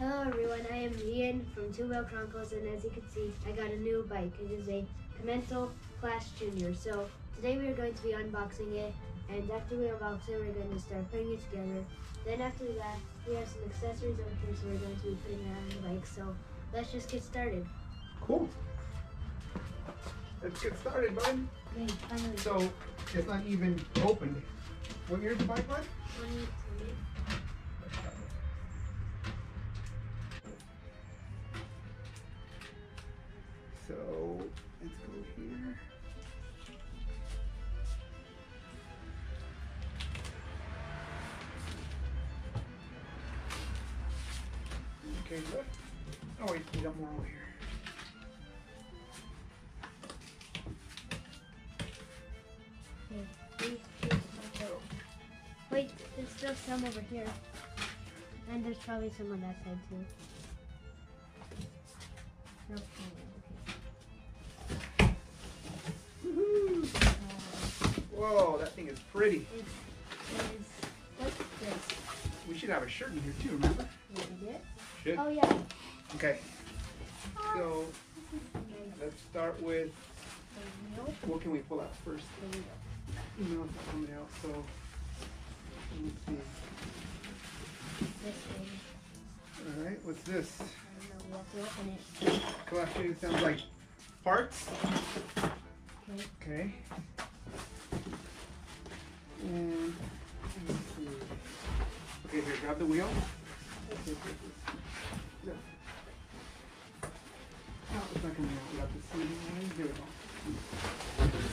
Hello everyone, I am Ian from Two Wheel Chronicles and as you can see, I got a new bike. It is a Commencal Clash Junior. So today we are going to be unboxing it and after we unbox it, we're going to start putting it together. Then after that, we have some accessories over here so we're going to be putting it on the bike. So let's just get started. Cool. Let's get started, bud. Okay, finally. So it's not even opened. What year's the bike, bud? 2020. Okay, look. Oh wait, we got more over here. Okay, these two will go. Wait, there's still some over here. And there's probably some on that side too. Nope. okay. Whoa, that thing is pretty. It is. What's this? We should have a shirt in here too, remember? What Should. Oh yeah. Okay, so This is nice. let's start with what can we pull out first? Wheel. No, coming out, so let me see. Alright, what's this? I don't know. We to open it. Collection sounds like parts. Okay. Okay. And let me see. Okay, here, grab the wheel.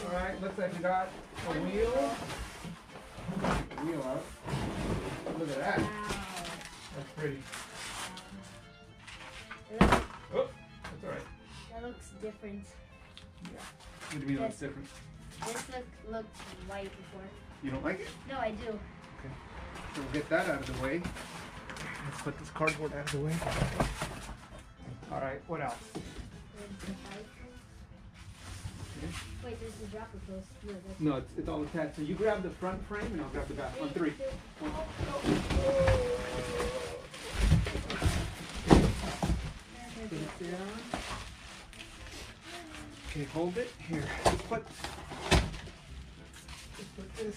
Alright, looks like we got a wheel. Wheel out. Look at that. Wow. That's pretty. Looks, Oh, that's alright. that looks different. Yeah. What do you mean looks different? This look looked white before. You don't like it? No, I do. Okay. So we'll get that out of the way. Let's put this cardboard out of the way. All right, what else? There's the bike. Wait, there's the dropper post. No, No, it's, it's all attached. So you grab the front frame and I'll grab the back. On three. One. Put it down. Okay, hold it. Here, let's put, let's put this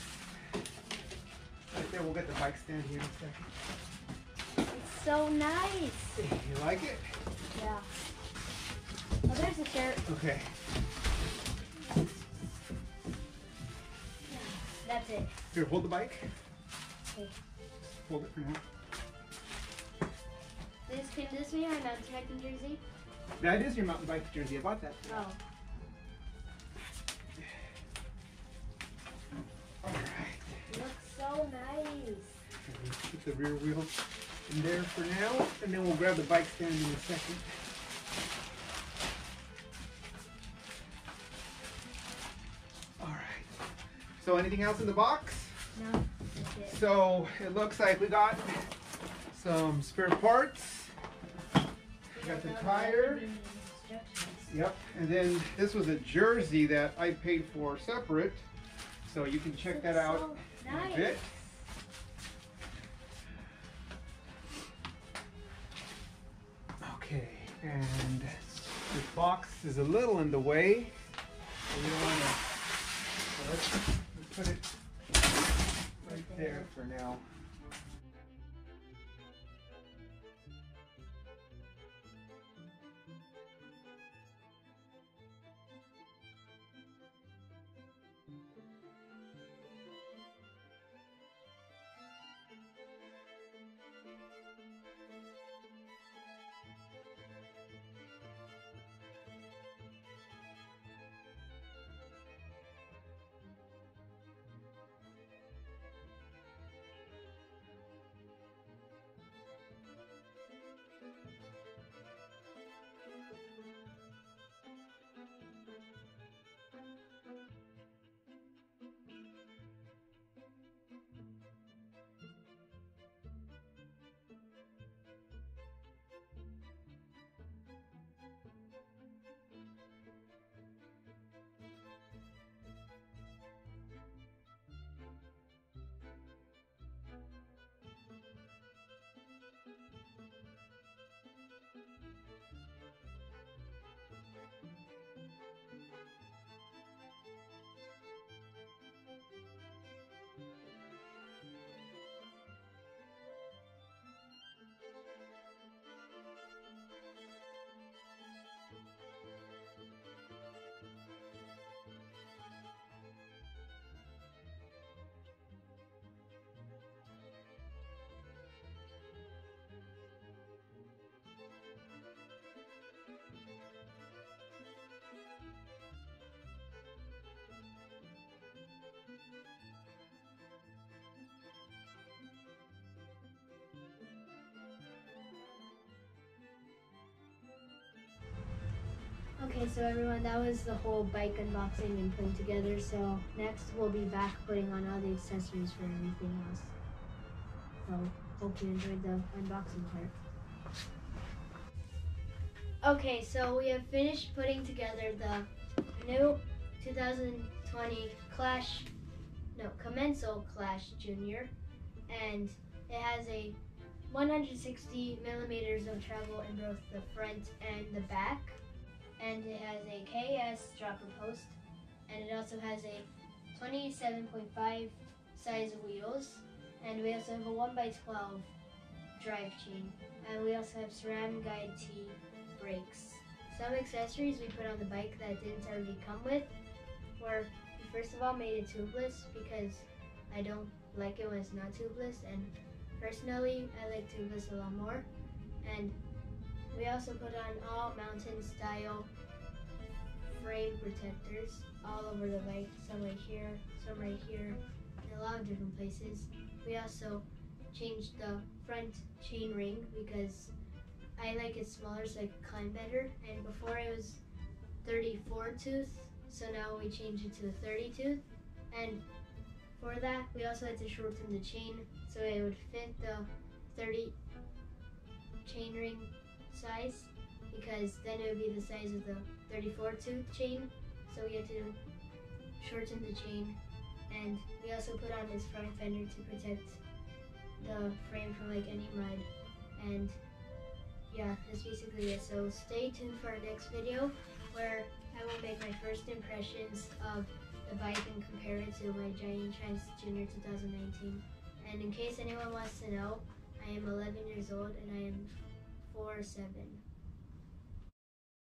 right there. We'll get the bike stand here in a second. So nice. You like it? Yeah. Oh, there's a shirt. Okay. That's it. Here, hold the bike. Okay. Hold it for now. This can this be our mountain biking jersey? That is your mountain bike jersey. I bought that. Oh. All right. It looks so nice. Put the rear wheel in there for now, and then we'll grab the bike stand in a second. All right. So anything else in the box? No, it. So it looks like we got some spare parts. We got the tire. Yep. And then this was a jersey that I paid for separate. So you can check that out in a nice. bit. And this box is a little in the way. So we don't want to. Put it right there for now. Okay, so everyone, that was the whole bike unboxing and putting together. So next we'll be back putting on all the accessories for everything else. So hope you enjoyed the unboxing part. Okay, so we have finished putting together the new 2020 Clash, no, Commencal Clash Junior, and it has a 160 millimeters of travel in both the front and the back, and it has a KS dropper post, and it also has a 27.5 size wheels, and we also have a 1x12 drive chain, and we also have SRAM Guide T brakes. Some accessories we put on the bike that didn't already come with were, we first of all made it tubeless because I don't like it when it's not tubeless, and personally I like tubeless a lot more. And we also put on all mountain style frame protectors all over the bike, some right here, some right here, in a lot of different places. We also changed the front chain ring because I like it smaller so I can climb better. And before it was 34 tooth, so now we changed it to a 30 tooth. And for that, we also had to shorten the chain so it would fit the 30 chain ring size because then it would be the size of the 34 tooth chain. So we had to shorten the chain. And we also put on this front fender to protect the frame from like any mud. And yeah that's basically it. So stay tuned for our next video where I will make my first impressions of the bike and compare it to my Giant Trance Junior 2019 and in case anyone wants to know I am 11 years old and I am 4'7